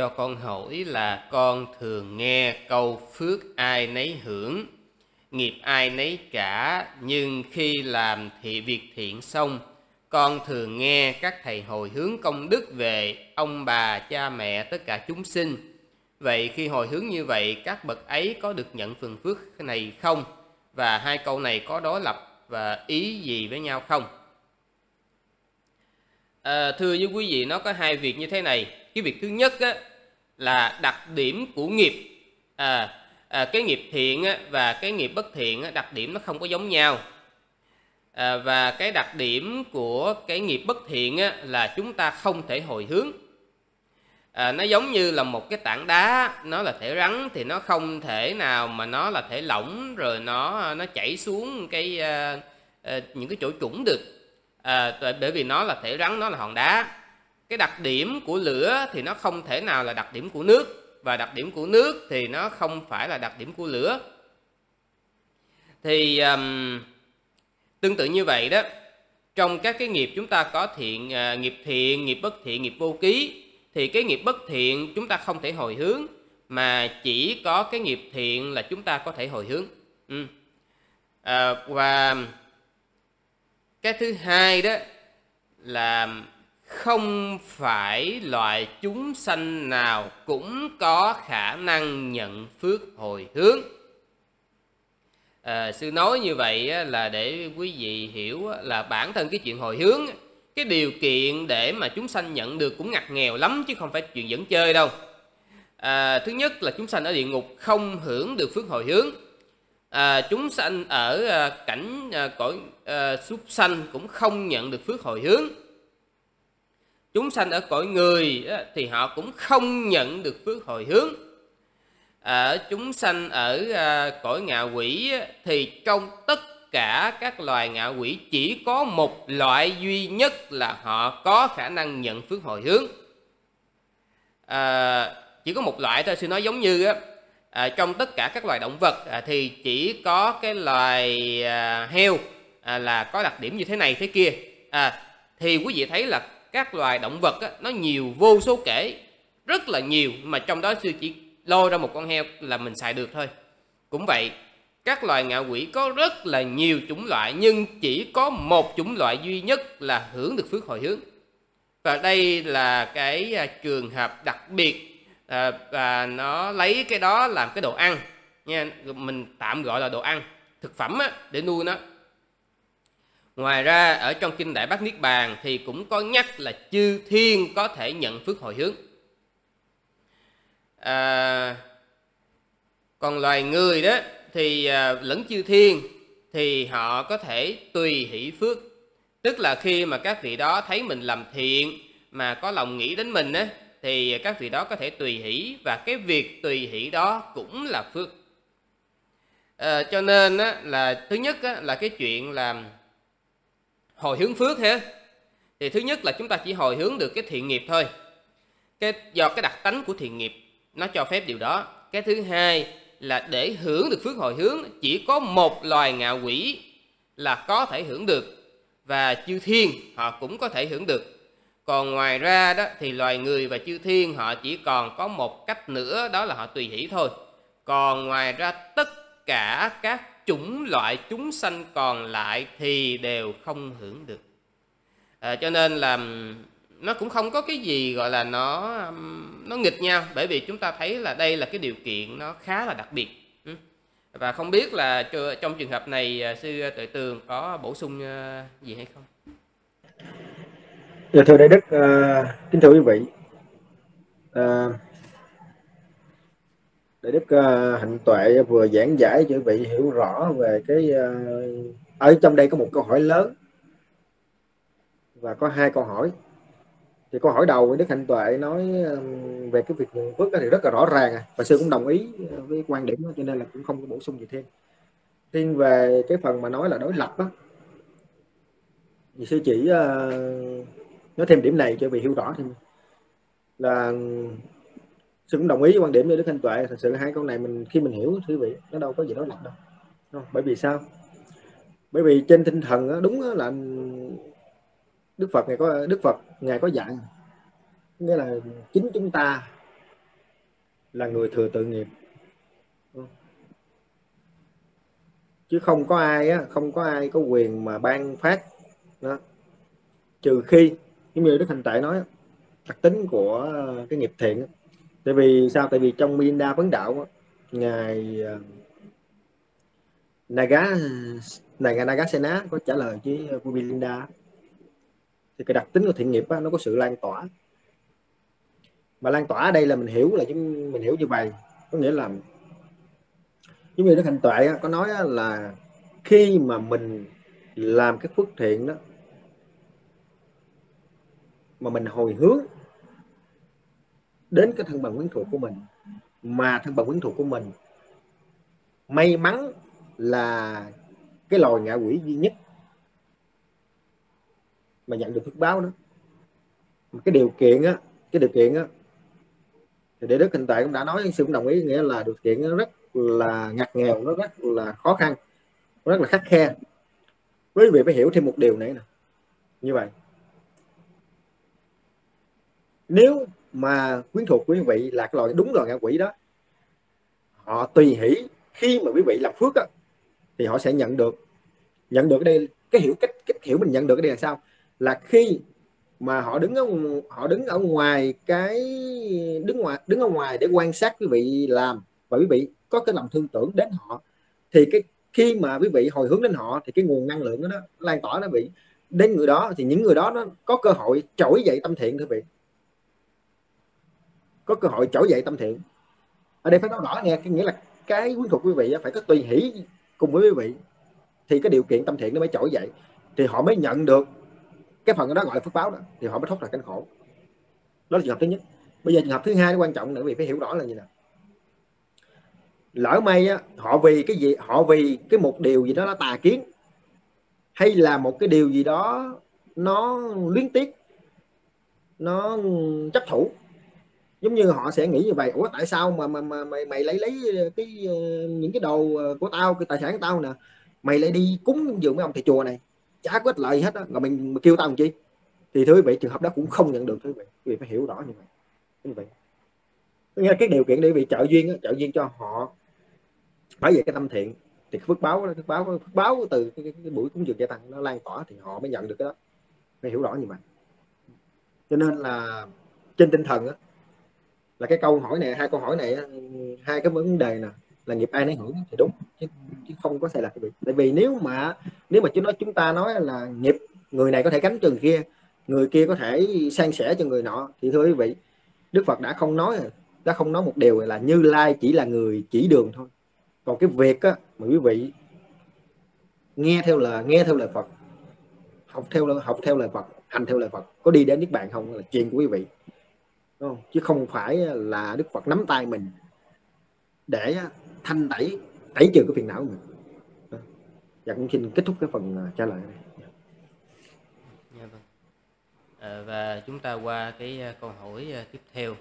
cho con hỏi là con thường nghe câu phước ai nấy hưởng, nghiệp ai nấy trả, nhưng khi làm thị việc thiện xong, con thường nghe các thầy hồi hướng công đức về ông bà, cha mẹ, tất cả chúng sinh. Vậy khi hồi hướng như vậy, các bậc ấy có được nhận phần phước này không? Và hai câu này có đối lập và ý gì với nhau không? À, thưa với quý vị, nó có hai việc như thế này. Cái việc thứ nhất á, là đặc điểm của nghiệp. À, à, cái nghiệp thiện á, và cái nghiệp bất thiện á, đặc điểm nó không có giống nhau à, và cái đặc điểm của cái nghiệp bất thiện á, là chúng ta không thể hồi hướng à, nó giống như là một cái tảng đá nó là thể rắn thì nó không thể nào mà nó là thể lỏng rồi nó nó chảy xuống cái à, à, những cái chỗ trũng được à, bởi vì nó là thể rắn nó là hòn đá. Cái đặc điểm của lửa thì nó không thể nào là đặc điểm của nước. Và đặc điểm của nước thì nó không phải là đặc điểm của lửa. Thì um, tương tự như vậy đó trong các cái nghiệp chúng ta có thiện uh, nghiệp thiện nghiệp bất thiện nghiệp vô ký thì cái nghiệp bất thiện chúng ta không thể hồi hướng mà chỉ có cái nghiệp thiện là chúng ta có thể hồi hướng. Ừ. à, và cái thứ hai đó là không phải loại chúng sanh nào cũng có khả năng nhận phước hồi hướng. À, sư nói như vậy là để quý vị hiểu là bản thân cái chuyện hồi hướng cái điều kiện để mà chúng sanh nhận được cũng ngặt nghèo lắm chứ không phải chuyện dẫn chơi đâu. À, thứ nhất là chúng sanh ở địa ngục không hưởng được phước hồi hướng à, chúng sanh ở à, cảnh à, cõi à, súc sanh cũng không nhận được phước hồi hướng. Chúng sanh ở cõi người á, thì họ cũng không nhận được phước hồi hướng. Ở chúng sanh ở à, cõi ngạ quỷ á, thì trong tất cả các loài ngạ quỷ chỉ có một loại duy nhất là họ có khả năng nhận phước hồi hướng. À, chỉ có một loại thôi sư nói giống như á, à, trong tất cả các loài động vật à, thì chỉ có cái loài à, heo à, là có đặc điểm như thế này thế kia. À, thì quý vị thấy là các loài động vật á, nó nhiều vô số kể rất là nhiều mà trong đó sư chỉ lôi ra một con heo là mình xài được thôi. Cũng vậy các loài ngạ quỷ có rất là nhiều chủng loại nhưng chỉ có một chủng loại duy nhất là hưởng được phước hồi hướng. Và đây là cái à, trường hợp đặc biệt à, và nó lấy cái đó làm cái đồ ăn. Nha mình tạm gọi là đồ ăn thực phẩm á, để nuôi nó. Ngoài ra ở trong kinh đại bát niết bàn thì cũng có nhắc là chư thiên có thể nhận phước hồi hướng. À, còn loài người đó thì à, lẫn chư thiên thì họ có thể tùy hỷ phước. Tức là khi mà các vị đó thấy mình làm thiện mà có lòng nghĩ đến mình á thì các vị đó có thể tùy hỷ và cái việc tùy hỷ đó cũng là phước. À, cho nên á, là thứ nhất á, là cái chuyện làm hồi hướng phước ha. Thì thứ nhất là chúng ta chỉ hồi hướng được cái thiện nghiệp thôi. Cái do cái đặc tánh của thiện nghiệp nó cho phép điều đó. Cái thứ hai là để hưởng được phước hồi hướng chỉ có một loài ngạ quỷ là có thể hưởng được và chư thiên họ cũng có thể hưởng được còn ngoài ra đó thì loài người và chư thiên họ chỉ còn có một cách nữa đó là họ tùy hỷ thôi. Còn ngoài ra tất cả các chủng loại chúng sanh còn lại thì đều không hưởng được. À, cho nên là nó cũng không có cái gì gọi là nó nó nghịch nhau bởi vì chúng ta thấy là đây là cái điều kiện nó khá là đặc biệt. Và không biết là trong trường hợp này à, sư tuệ tường có bổ sung à, gì hay không? Dạ thưa đại đức uh, kính thưa quý vị. Uh, đại đức uh, hạnh tuệ vừa giảng giải cho quý vị hiểu rõ về cái uh, ở trong đây có một câu hỏi lớn và có hai câu hỏi. Thì câu hỏi đầu đức hạnh tuệ nói về cái việc nhận phước thì rất là rõ ràng à. và sư cũng đồng ý với quan điểm đó cho nên là cũng không có bổ sung gì thêm. Riêng về cái phần mà nói là đối lập á. Thì sư chỉ uh, nói thêm điểm này cho vị hiểu rõ thêm. Là sư cũng đồng ý với quan điểm của đức thanh tuệ thật sự hai câu này mình khi mình hiểu quý vị nó đâu có gì đối lập đâu. Không? bởi vì sao? Bởi vì trên tinh thần đó, đúng đó là đức phật ngài có đức phật ngài có dạy nghĩa là chính chúng ta là người thừa tự nghiệp. Chứ không có ai á không có ai có quyền mà ban phát đó. Trừ khi giống như đức hành tệ nói đặc tính của ờ, cái nghiệp thiện tại vì sao? Tại vì trong Milinda vấn đạo ngài ờ, Naga ngài Nagasena có trả lời với Milinda thì cái đặc tính của thiện nghiệp á, nó có sự lan tỏa. Mà lan tỏa ở đây là mình hiểu là chúng mình hiểu như vậy. Có nghĩa là giống như đức hành tuệ có nói là khi mà mình làm cái phước thiện đó mà mình hồi hướng đến cái thân bằng quyến thuộc của mình. Mà thân bằng quyến thuộc của mình may mắn là cái loài ngạ quỷ duy nhất mà nhận được phước báo đó. Cái điều kiện á, cái điều kiện á, thì để đức hiện tại cũng đã nói, sư cũng đồng ý, nghĩa là điều kiện nó rất là ngặt nghèo, nó rất là khó khăn, nó rất là khắc khe. Quý vị phải hiểu thêm một điều này nè. Như vậy nếu mà quyến thuộc quý vị là cái loại đúng loại ngạ quỷ đó họ tùy hỷ khi mà quý vị làm phước á, thì họ sẽ nhận được. Nhận được đây cái hiểu cách cách hiểu mình nhận được cái đây là sao? Là khi mà họ đứng ở họ đứng ở ngoài cái đứng ngoài đứng ở ngoài để quan sát quý vị làm và quý vị có cái lòng thương tưởng đến họ thì cái khi mà quý vị hồi hướng đến họ thì cái nguồn năng lượng đó, nó lan tỏa nó bị. Đến người đó thì những người đó nó có cơ hội trỗi dậy tâm thiện thưa vị có cơ hội trỗi dậy tâm thiện. Ở đây phải nói rõ nghe cái nghĩa là cái quý thuộc quý vị phải có tùy hỷ cùng với quý vị. Thì cái điều kiện tâm thiện nó mới trỗi dậy. Thì họ mới nhận được cái phần đó gọi là phước báo đó thì họ mới thoát ra cảnh khổ. Đó là trường hợp thứ nhất. Bây giờ trường hợp thứ hai quan trọng nữa vì phải hiểu rõ là như nào. Lỡ may á, họ vì cái gì họ vì cái một điều gì đó nó tà kiến hay là một cái điều gì đó nó luyến tiếc nó chấp thủ giống như họ sẽ nghĩ như vậy ủa tại sao mà mà, mà mày mày lấy lấy cái ờ, những cái đồ ờ, của tao cái tài sản của tao nè? Mày lại đi cúng dường mấy ông thầy chùa này chả có ích lợi hết á. Rồi mình kêu tao làm chi? Thì thưa quý vị trường hợp đó cũng không nhận được thưa quý vị. Quý vị phải hiểu rõ như vậy. Như vậy cái điều kiện để bị trợ duyên trợ duyên cho họ bởi vì cái tâm thiện thì phước báo phước báo phước báo từ cái, cái, cái buổi cúng dường gia tăng nó lan tỏa thì họ mới nhận được cái đó. Phải hiểu rõ như vậy. Cho nên là trên tinh thần á là cái câu hỏi này hai câu hỏi này hai cái vấn đề nè là nghiệp ai nấy hưởng thì đúng chứ, chứ không có sai lạc cái việc tại vì nếu mà nếu mà chúng nói chúng ta nói là nghiệp người này có thể cánh chừng kia người kia có thể san sẻ cho người nọ thì thưa quý vị Đức Phật đã không nói đã không nói một điều là Như Lai chỉ là người chỉ đường thôi. Còn cái việc á, mà quý vị nghe theo là nghe theo lời Phật học theo học theo lời Phật hành theo lời Phật có đi đến niết bạn không? Là chuyện của quý vị không? chứ không phải là Đức Phật nắm tay mình để thanh tẩy tẩy trừ cái phiền não của mình và dạ, cũng xin kết thúc cái phần à, trả lời này dạ, vâng. à, và chúng ta qua cái à, câu hỏi à, tiếp theo